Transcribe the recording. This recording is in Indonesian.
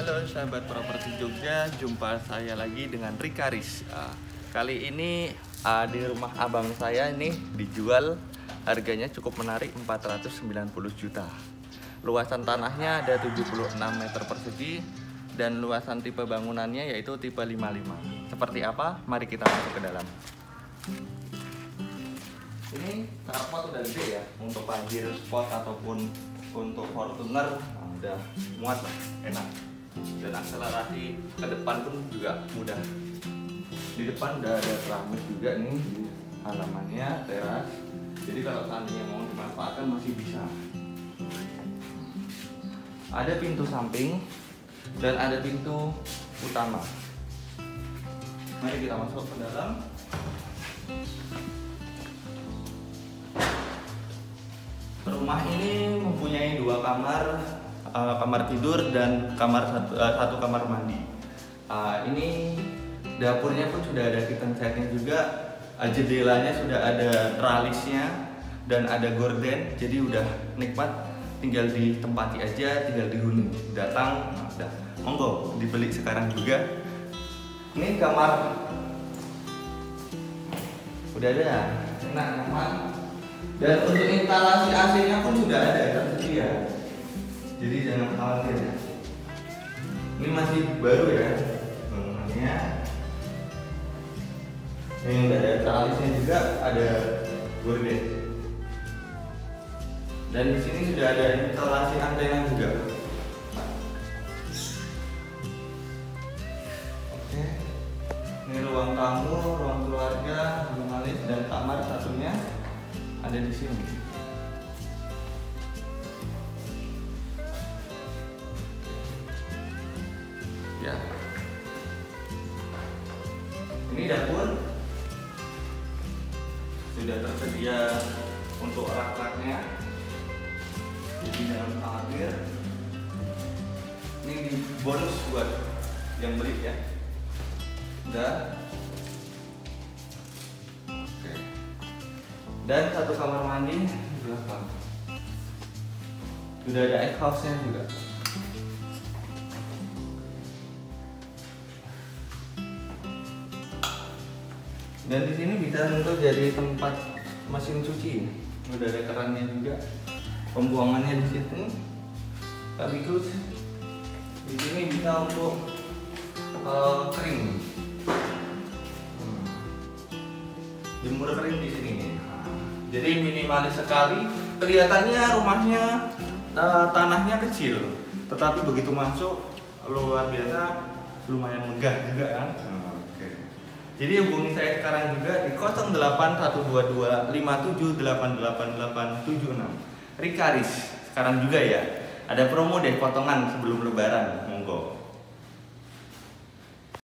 Halo sahabat properti Jogja, jumpa saya lagi dengan Rikaris. Uh, kali ini uh, di rumah abang saya ini dijual harganya cukup menarik 490 juta. Luasan tanahnya ada 76 meter persegi dan luasan tipe bangunannya yaitu tipe 55. Seperti apa? Mari kita masuk ke dalam. Ini carport udah gede ya untuk banjir spot ataupun untuk Fortuner nah, udah muat lah, enak dan akselerasi ke depan pun juga mudah. Di depan udah ada keramik juga nih halamannya teras. Jadi kalau seandainya mau dimanfaatkan masih bisa. Ada pintu samping dan ada pintu utama. Mari kita masuk ke dalam. Rumah ini mempunyai dua kamar uh, kamar tidur dan kamar satu, uh, satu kamar mandi. Uh, ini dapurnya pun sudah ada kitchen setnya juga, uh, jendelanya sudah ada tralisnya dan ada gorden, jadi udah nikmat. Tinggal ditempati aja, tinggal dihuni. Datang, udah monggo dibeli sekarang juga. Ini kamar udah ada, enak nyaman. Dan untuk instalasi AC-nya pun sudah ada jadi jangan khawatir ya. Ini masih baru ya bangunannya udah ada talisnya juga ada gorden dan di sini sudah ada instalasi antena juga. Oke. Ini ruang tamu ruang keluarga minimalis dan kamar satunya ada di sini ya. Ini dapur sudah tersedia untuk rak-raknya. Jadi jangan khawatir. Ini bonus buat yang beli ya. Udah oke. dan satu kamar mandi di belakang. Sudah ada house nya juga dan di sini bisa untuk jadi tempat mesin cuci. Udah ada kerannya juga. Pembuangannya di situ. Sekaligus di sini bisa untuk uh, kering. Hmm. jemur kering di sini. Jadi minimalis sekali. Kelihatannya rumahnya uh, tanahnya kecil. Tetapi begitu masuk luar biasa lumayan megah juga kan. Hmm. Jadi hubungi saya sekarang juga di 0812257888876. Rikaris sekarang juga ya. Ada promo deh potongan sebelum lebaran, monggo.